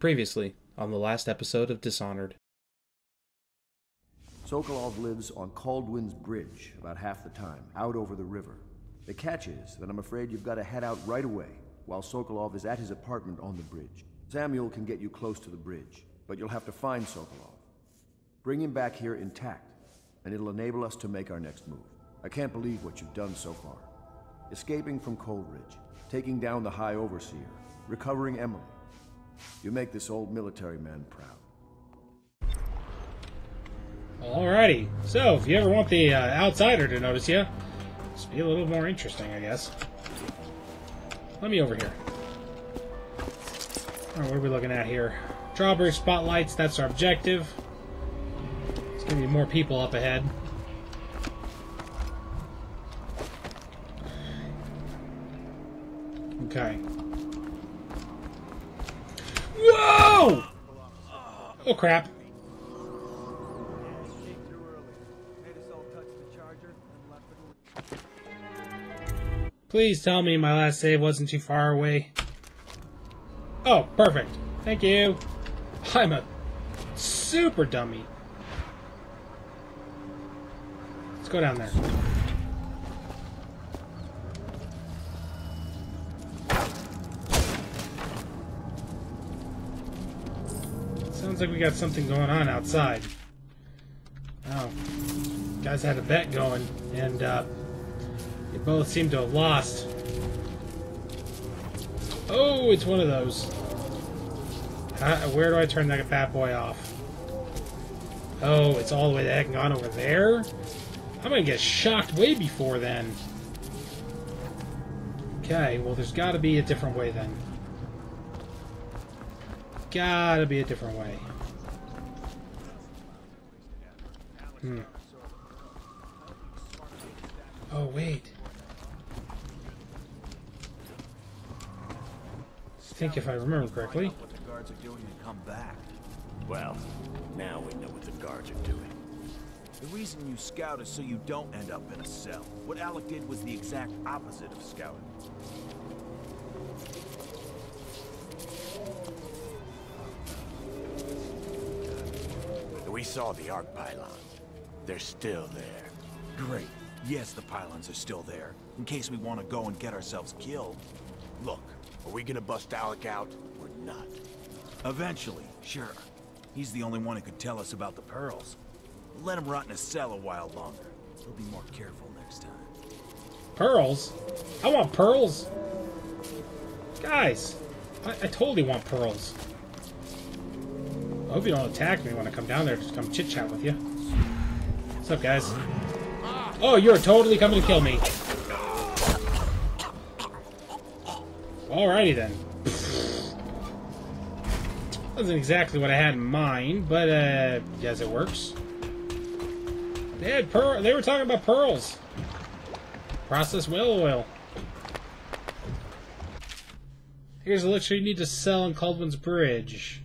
Previously, on the last episode of Dishonored. Sokolov lives on Kaldwin's Bridge about half the time, out over the river. The catch is that I'm afraid you've got to head out right away while Sokolov is at his apartment on the bridge. Samuel can get you close to the bridge, but you'll have to find Sokolov. Bring him back here intact, and it'll enable us to make our next move. I can't believe what you've done so far. Escaping from Coldridge, taking down the High Overseer, recovering Emily. You make this old military man proud. Alrighty, so if you ever want the uh, outsider to notice you, just be a little more interesting, I guess. Let me over here. Alright, what are we looking at here? Strawberry spotlights, that's our objective. There's gonna be more people up ahead. Okay. Whoa! Oh crap. Please tell me my last save wasn't too far away. Oh, perfect. Thank you. I'm a super dummy. Let's go down there. Sounds like we got something going on outside. Oh. Guys had a bet going, and uh, they both seem to have lost. Oh, it's one of those. How, where do I turn that bad boy off? Oh, it's all the way the heck on over there? I'm gonna get shocked way before then. Okay, well there's gotta be a different way then. Gotta be a different way. Hmm. Oh, wait. I think if I remember correctly. What the guards are doing to come back. Well, now we know what the guards are doing. The reason you scout is so you don't end up in a cell. What Alec did was the exact opposite of scouting. We saw the arc pylons. They're still there. Great. Yes, the pylons are still there, in case we want to go and get ourselves killed. Look, are we gonna bust Alec out or not? Eventually, sure. He's the only one who could tell us about the pearls. Let him rot in a cell a while longer. He'll be more careful next time. Pearls? I want pearls! Guys, I, I totally want pearls. I hope you don't attack me when I come down there to come chit-chat with you. What's up, guys? Oh, you're totally coming to kill me. Alrighty then. Wasn't exactly what I had in mind, but uh, yes, it works. They had pearl. They were talking about pearls. Processed whale oil. Here's a elixir you need to sell in Kaldwin's Bridge.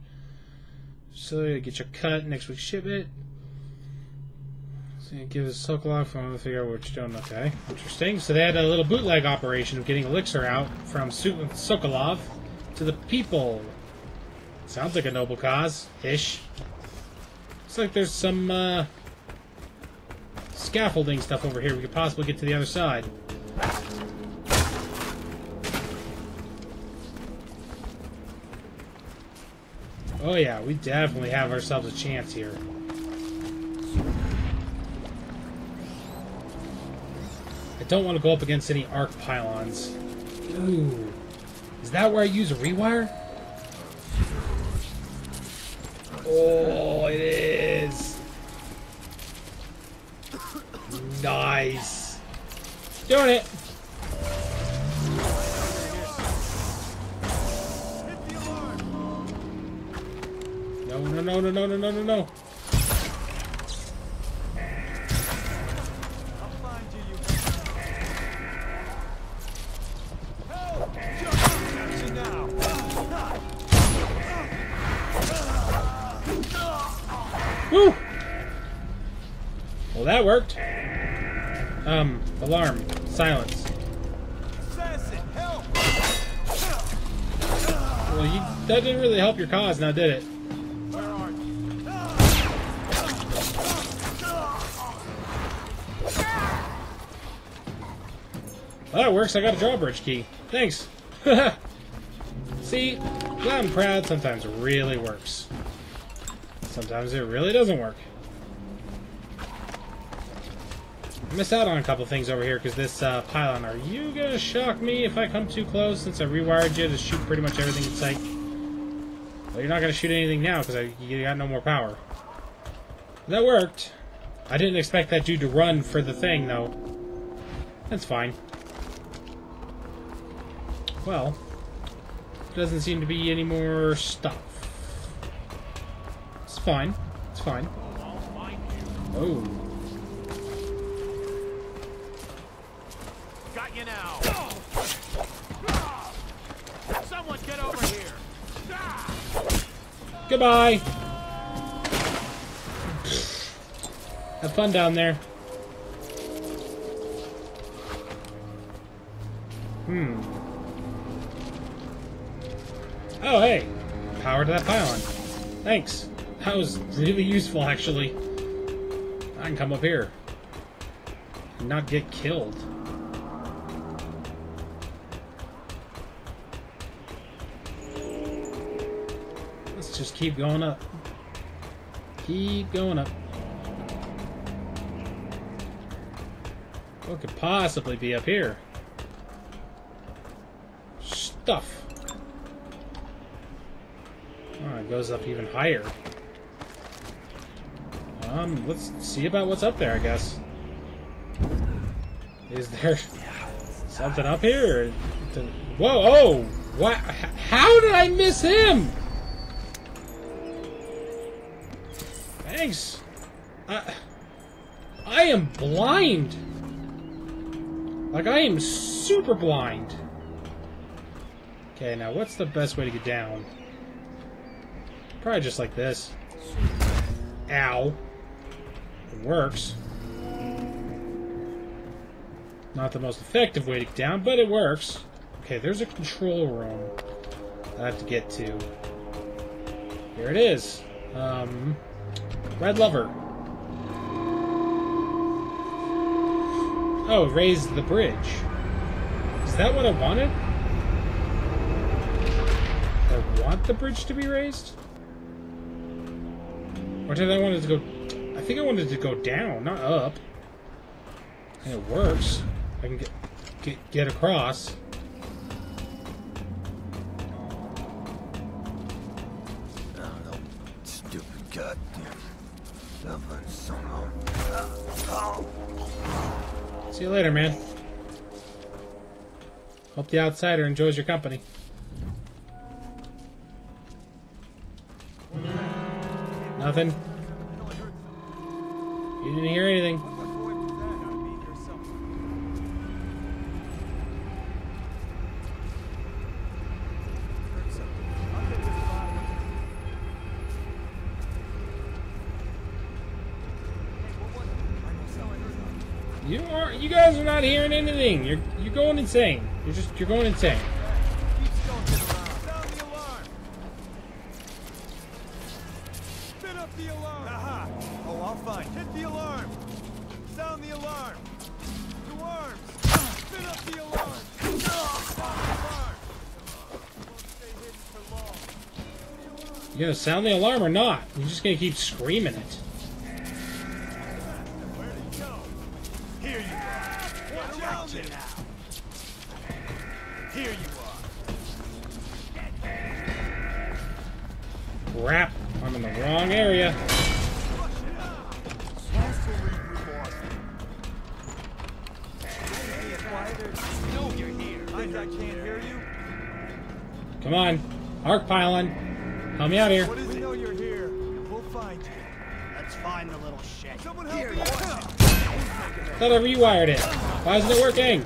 So you get your cut next week's shipment. So give us Sokolov phone to figure out you're doing. Okay, interesting. So they had a little bootleg operation of getting elixir out from Sokolov to the people. Sounds like a noble cause, ish. Looks like there's some uh, scaffolding stuff over here. We could possibly get to the other side. Oh yeah, we definitely have ourselves a chance here. I don't want to go up against any arc pylons. Ooh. Is that where I use a rewire? Oh, it is. Nice. Doing it. no, no, no, no, no, no, no, no. Well, that worked. Um, alarm. Silence. Well, that didn't really help your cause now, did it? That works. I got a drawbridge key. Thanks. See, loud and proud sometimes really works. Sometimes it really doesn't work. I missed out on a couple things over here because this uh, pylon. Are you gonna shock me if I come too close since I rewired you to shoot pretty much everything in sight? Well, you're not gonna shoot anything now because you got no more power. That worked. I didn't expect that dude to run for the thing though. That's fine. Well, doesn't seem to be any more stuff. It's fine. It's fine. Oh. Got you now. Someone get over here. Goodbye. Have fun down there. Hmm. Oh, hey. Power to that pylon. Thanks. That was really useful, actually. I can come up here. And not get killed. Let's just keep going up. Keep going up. What could possibly be up here? Stuff. Oh, it goes up even higher. Um, let's see about what's up there, I guess. Is there something up here? Whoa, oh! What? How did I miss him? Thanks. I, I am blind. Like, I am super blind. Okay, now what's the best way to get down? Probably just like this. Ow. It works. Not the most effective way to get down, but it works. Okay, there's a control room I have to get to. Here it is. Um, red lever. Oh, raise the bridge. Is that what I wanted? I want the bridge to be raised? Or did I want it to go... I think I wanted to go down, not up. And it works. I can get get, get across. See you later, man. Hope the outsider enjoys your company. Nothing? You didn't hear anything. You are you guys are not hearing anything. You're you're going insane. You're just you're going insane. You gonna sound the alarm or not? You're just gonna keep screaming it. Help me out here. What is we know you're here. We'll find you. Let's find the little shit. Someone help me out! Thought I rewired it. Why isn't it working?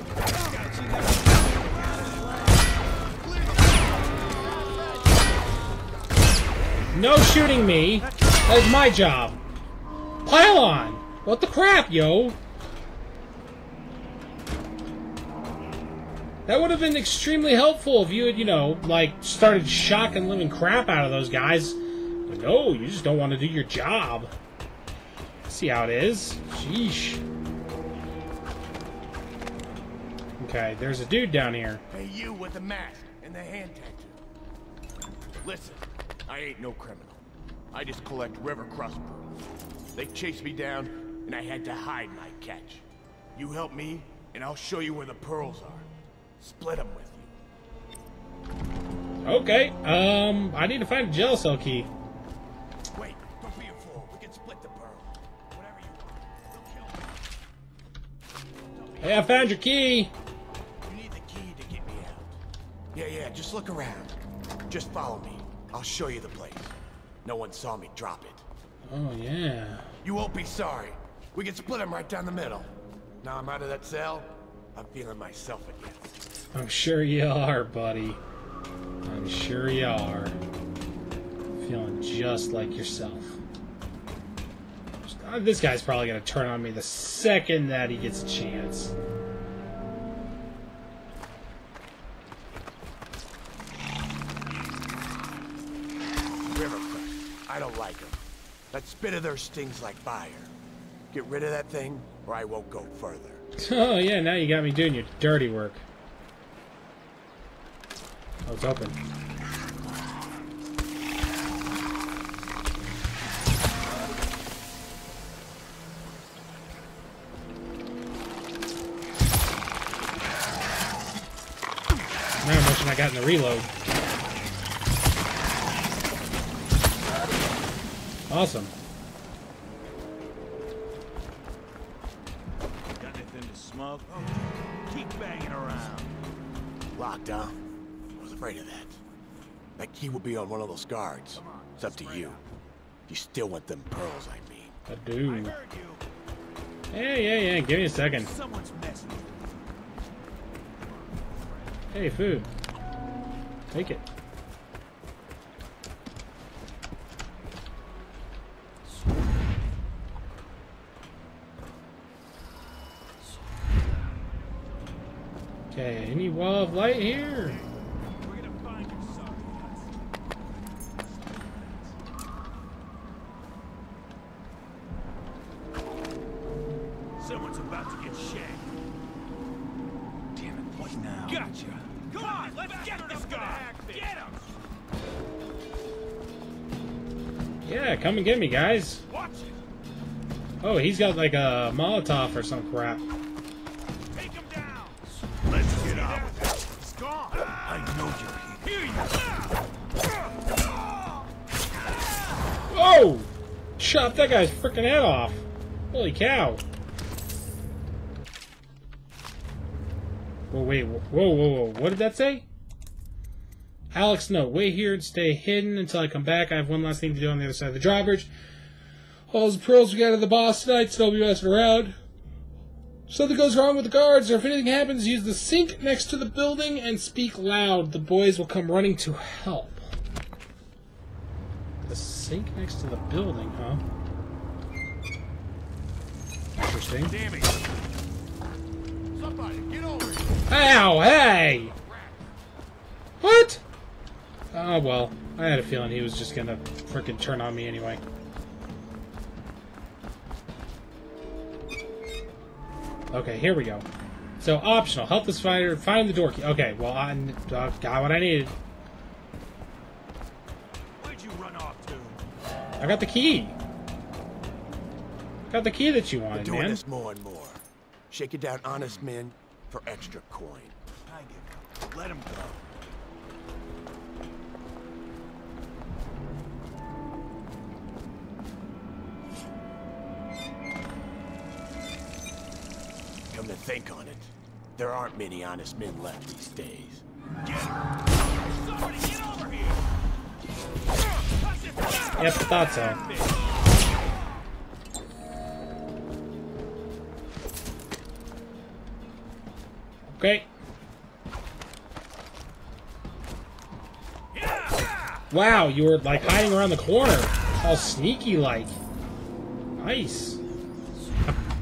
No shooting me. That's my job. Pylon. What the crap, yo? That would have been extremely helpful if you had, you know, like, started shocking living crap out of those guys. But no, you just don't want to do your job. See how it is. Sheesh. Okay, there's a dude down here. Hey, you with the mask and the hand tattoo. Listen, I ain't no criminal. I just collect river krust pearls. They chased me down, and I had to hide my catch. You help me, and I'll show you where the pearls are. Split them with you. Okay, um, I need to find a jail cell key. Wait, don't be a fool. We can split the pearl. Whatever you want. They'll kill me. Hey, I found your key. You need the key to get me out. Yeah, yeah, just look around. Just follow me. I'll show you the place. No one saw me drop it. Oh, yeah. You won't be sorry. We can split them right down the middle. Now I'm out of that cell. I'm feeling myself again. I'm sure you are, buddy. I'm sure you are. Feeling just like yourself. Uh, This guy's probably gonna turn on me the second that he gets a chance. River krust. I don't like them. That spit of theirs stings like fire. Get rid of that thing, or I won't go further. Oh yeah, now you got me doing your dirty work. Oh, it's open. Now I'm wishing I got in the reload. Awesome. Got anything to smoke? Keep banging around. Locked, huh? I was afraid of that. That key will be on one of those guards. It's up to you. You still want them pearls, I mean. I do. Heard you. Yeah, yeah, yeah. Give me a second. Someone's messing Hey, food. Take it. Okay, any wall of light here? We're gonna find your son. Someone's about to get shanked. Damn it, what now? Gotcha. Come on, let's get this guy. Get him. Yeah, come and get me, guys. Watch it. Oh, he's got like a Molotov or some crap. Take him down. Let's get on with it. He's gone. I know you're here. Here you Oh! Shot that guy's freaking head off. Holy cow. Whoa, wait, whoa, whoa, whoa, what did that say? Alex, no, wait here and stay hidden until I come back. I have one last thing to do on the other side of the drawbridge. All the pearls we got of the boss tonight, so don't be messing around. Something goes wrong with the guards, or if anything happens, use the sink next to the building and speak loud. The boys will come running to help. The sink next to the building, huh? Interesting. Damn it! Somebody, get over here! Ow, hey! What? Oh, well. I had a feeling he was just gonna frickin' turn on me anyway. Okay, here we go. So, optional. Help this fighter find the door key. Okay, well, I uh, got what I needed. Where'd you run off to? I got the key. Got the key that you We're wanted, doing man. this more and more. Shaking down honest men for extra coin. I give. Let him go. Come to think on it, there aren't many honest men left these days. Somebody get over here. Yep, thought so. Okay. Wow, you were like hiding around the corner. All sneaky like. Nice.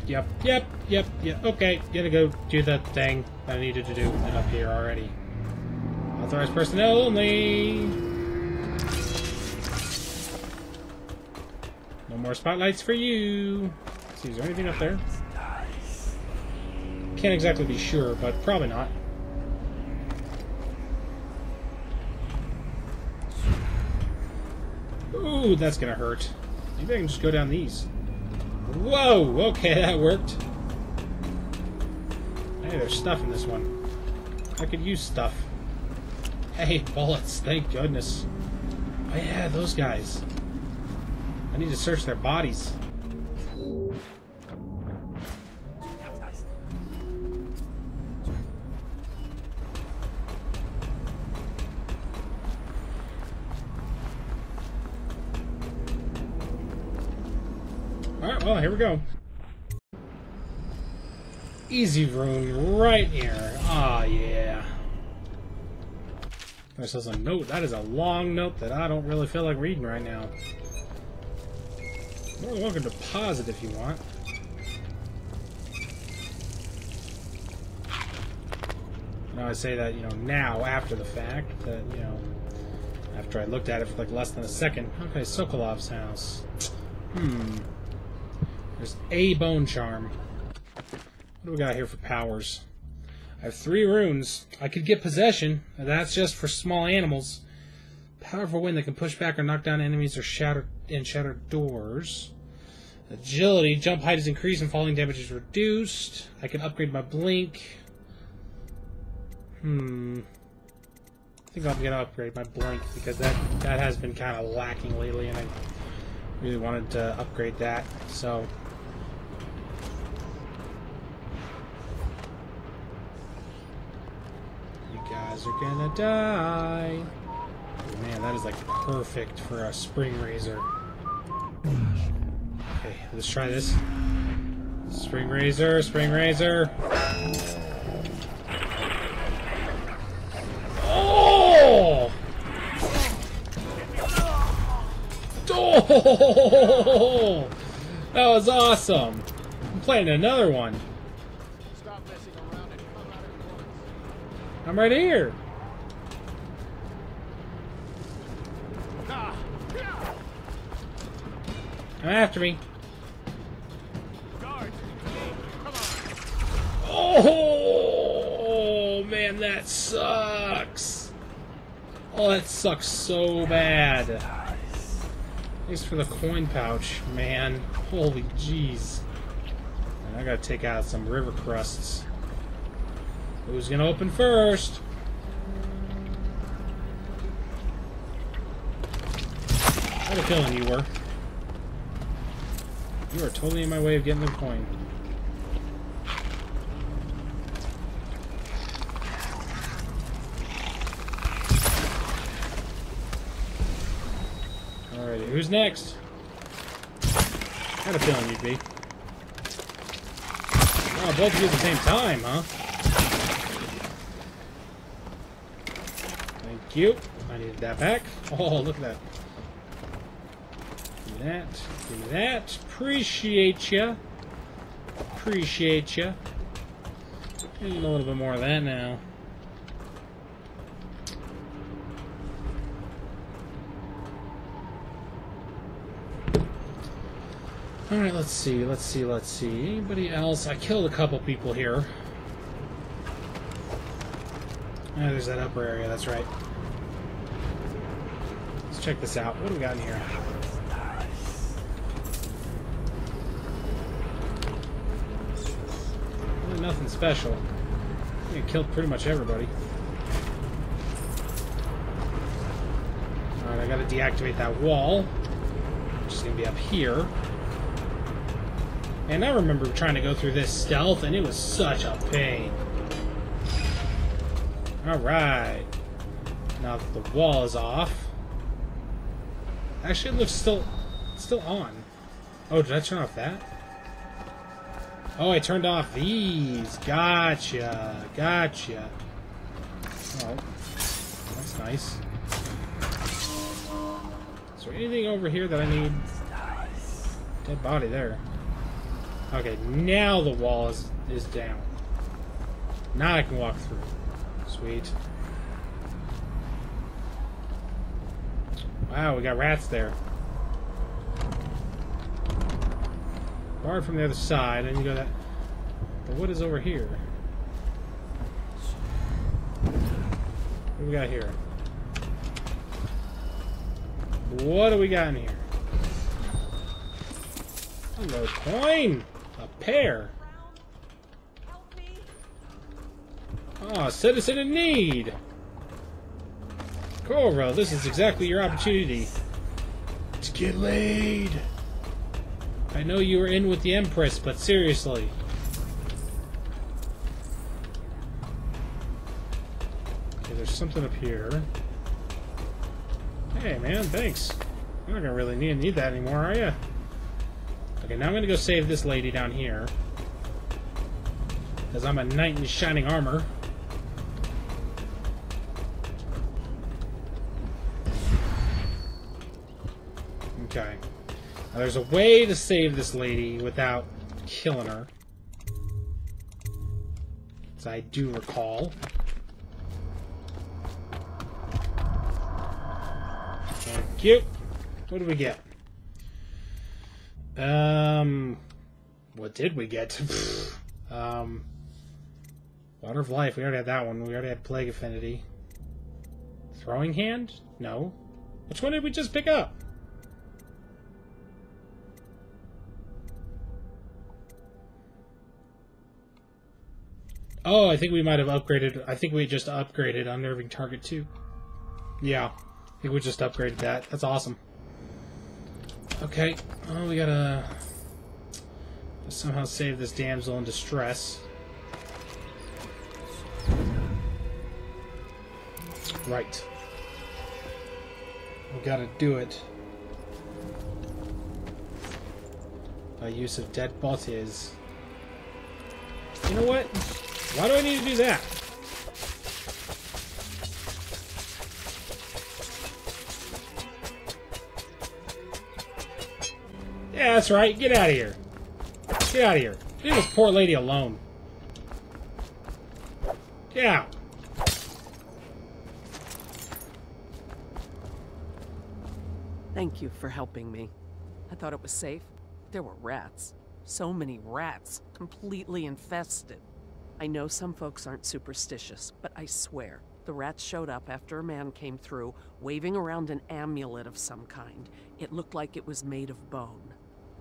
yep, yep, yep, yep. Okay, gonna go do the thing that I needed to do and up here already. Authorized personnel only. No more spotlights for you. Let's see, is there anything up there? Can't exactly be sure, but probably not. Ooh, that's gonna hurt. Maybe I can just go down these. Whoa! Okay, that worked. Hey, there's stuff in this one. I could use stuff. Hey, bullets, thank goodness. Oh yeah, those guys. I need to search their bodies. Well, here we go. Easy room right here. Ah, yeah. This is a note. That is a long note that I don't really feel like reading right now. More than welcome to pause it if you want. Now I say that, you know, now, after the fact, that, you know, after I looked at it for like less than a second. Okay, Sokolov's house. Hmm. There's a bone charm. What do we got here for powers? I have three runes. I could get possession. That's just for small animals. Powerful wind that can push back or knock down enemies or shatter and shatter doors. Agility. Jump height is increased and falling damage is reduced. I can upgrade my blink. Hmm. I think I'm gonna upgrade my blink because that that has been kind of lacking lately, and I really wanted to upgrade that. So You guys are gonna die. Man, that is like perfect for a spring razor. Okay, let's try this. Spring razor, spring razor. Oh! Oh! That was awesome. I'm playing another one. I'm right here. Come after me. Oh man, that sucks. Oh, that sucks so bad. Thanks for the coin pouch, man. Holy jeez. I gotta take out some river krusts. Who's gonna open first? I had a feeling you were. You are totally in my way of getting the coin. Alrighty, who's next? I had a feeling you'd be. Oh, both of you at the same time, huh? Thank you. I need that back. Oh, look at that. Give me that. Give me that. Appreciate ya. Appreciate ya. Need a little bit more of that now. Alright, let's see, let's see, let's see. Anybody else? I killed a couple people here. Ah, there's that upper area, that's right. Let's check this out. What do we got in here? Really nothing special. I killed pretty much everybody. Alright, I gotta deactivate that wall. Which is gonna be up here. And I remember trying to go through this stealth, and it was such a pain. Alright. Now that the wall is off. Actually, it looks still, still on. Oh, did I turn off that? Oh, I turned off these. Gotcha. Gotcha. Oh, that's nice. Is there anything over here that I need? Dead body there. Okay, now the wall is, is down. Now I can walk through. Sweet. Wow, we got rats there. Barred from the other side, and you go that. But what is over here? What do we got here? What do we got in here? Hello, coin! A pear! Ah, citizen in need! Corvo, this is exactly your opportunity to get laid. I know you were in with the Empress, but seriously. Okay, there's something up here. Hey, man, thanks. You're not gonna really need, need that anymore, are you? Okay, now I'm gonna go save this lady down here. Because I'm a knight in shining armor. Okay. Now, there's a way to save this lady without killing her. As I do recall. Thank you. What did we get? Um, what did we get? um, Water of Life. We already had that one. We already had Plague Affinity. Throwing Hand? No. Which one did we just pick up? Oh, I think we might have upgraded. I think we just upgraded Unnerving Target 2. Yeah, I think we just upgraded that. That's awesome. Okay, well, we gotta somehow save this damsel in distress. Right. We gotta do it by use of dead bodies. You know what? Why do I need to do that? Yeah, that's right. Get out of here. Get out of here. Leave this poor lady alone. Get out. Thank you for helping me. I thought it was safe. There were rats. So many rats. Completely infested. I know some folks aren't superstitious, but I swear, the rats showed up after a man came through, waving around an amulet of some kind. It looked like it was made of bone.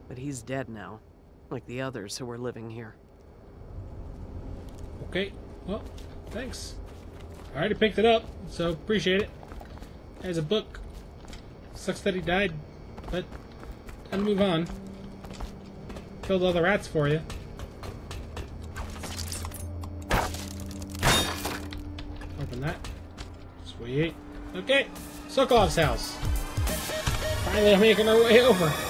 But he's dead now, like the others who were living here. Okay. Well, thanks. I already picked it up, so appreciate it. As a book. Sucks that he died, but time to move on. Killed all the rats for you. Sweet. Okay. Sokolov's house. Finally making our way over.